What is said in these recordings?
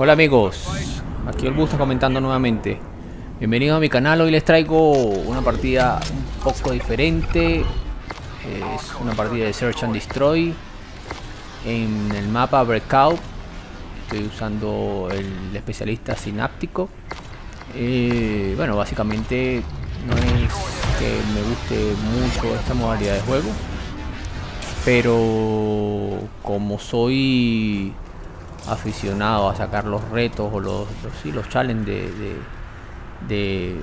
Hola amigos, aquí el Busta comentando nuevamente. Bienvenidos a mi canal, hoy les traigo una partida un poco diferente. Es una partida de Search and Destroy en el mapa Breakout. Estoy usando el especialista sináptico. Eh, bueno, básicamente no es que me guste mucho esta modalidad de juego. Pero como soy aficionado a sacar los retos o los, los, los challenges de,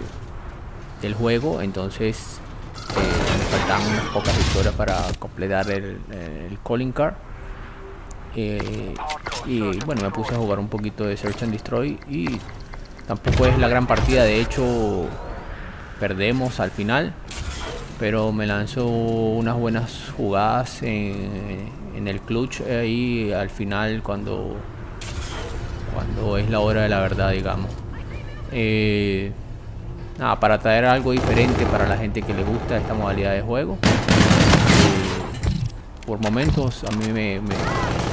del juego, entonces eh, me faltan unas pocas victorias para completar el, el calling card. Eh, y bueno, me puse a jugar un poquito de Search and Destroy y tampoco es la gran partida, de hecho perdemos al final, pero me lanzó unas buenas jugadas en, en el clutch ahí al final cuando cuando es la hora de la verdad, digamos. Eh, nada, para traer algo diferente para la gente que le gusta esta modalidad de juego. Eh, por momentos a mí me,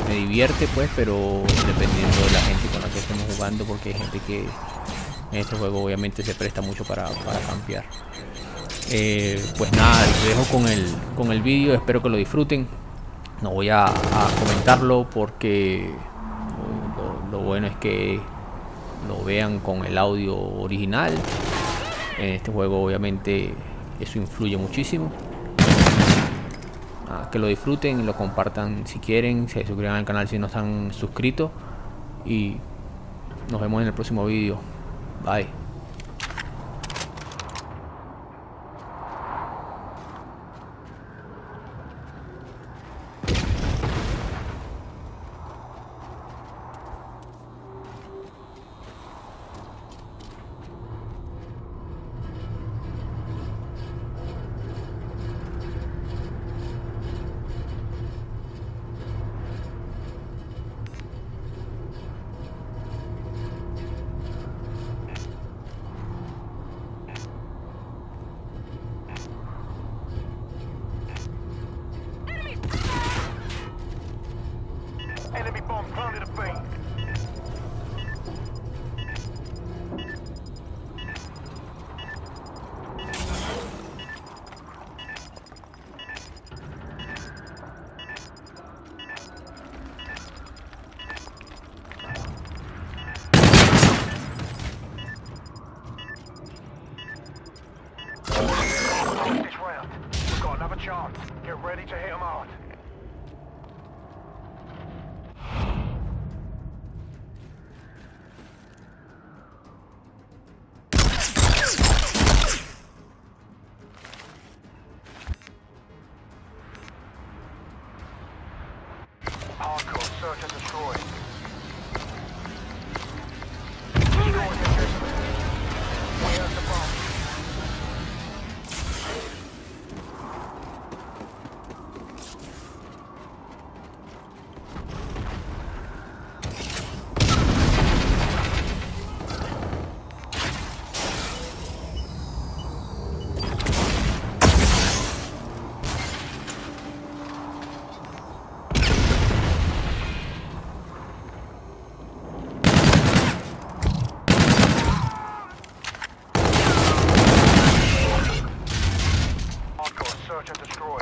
divierte, pues, pero dependiendo de la gente con la que estemos jugando, porque hay gente que en este juego obviamente se presta mucho para, para campear. Eh, pues nada, les dejo con el, con el vídeo, espero que lo disfruten. No voy a comentarlo porque lo, bueno es que lo vean con el audio original. En este juego obviamente eso influye muchísimo. Ah, que lo disfruten y lo compartan si quieren, se suscriban al canal si no están suscritos. Y nos vemos en el próximo vídeo. Bye. Search and destroy.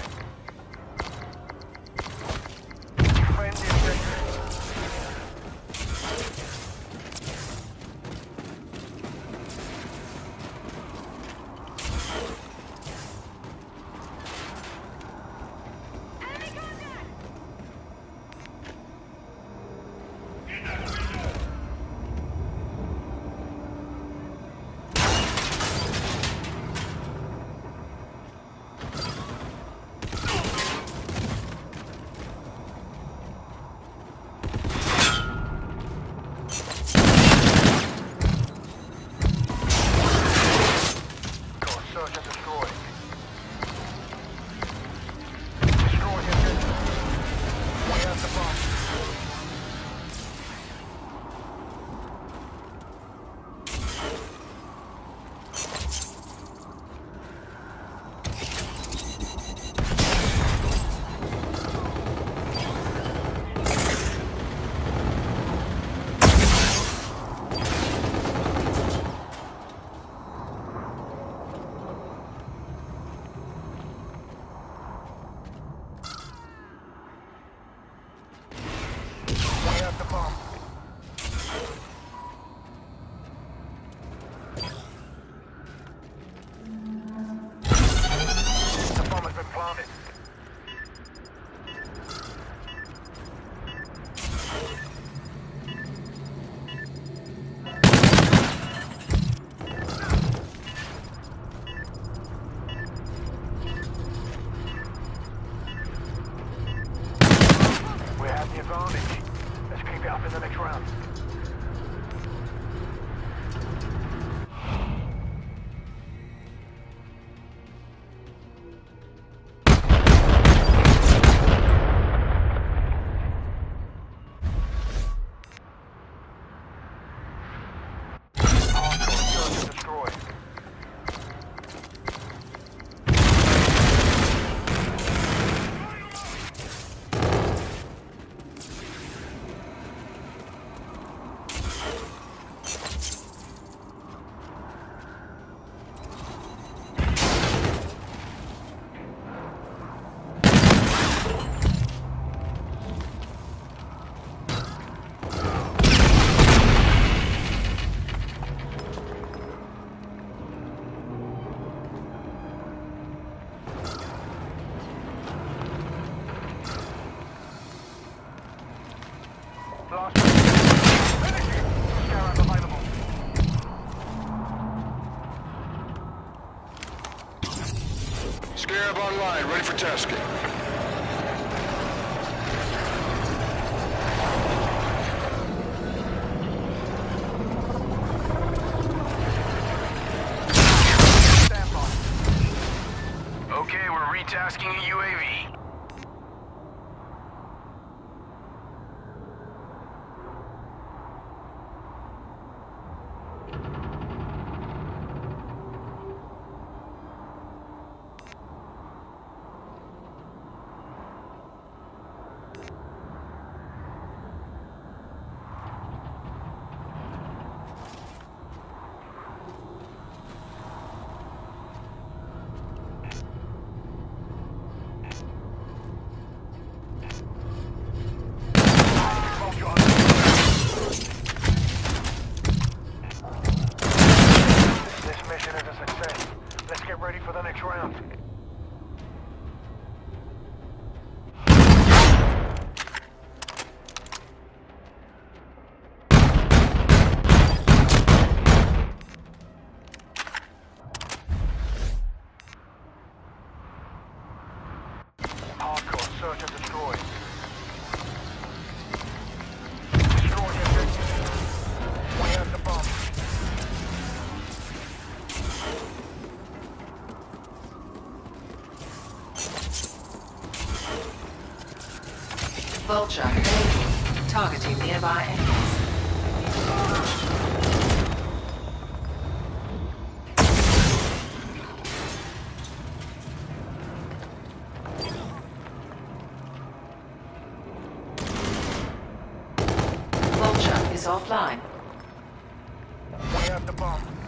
Have the advantage. Let's keep it up in the next round. Scarab. Online, ready for tasking. Okay, we're retasking ready for the next round. Hardcore search and Vulture. Targeting nearby enemies. Vulture is offline. We have the bomb.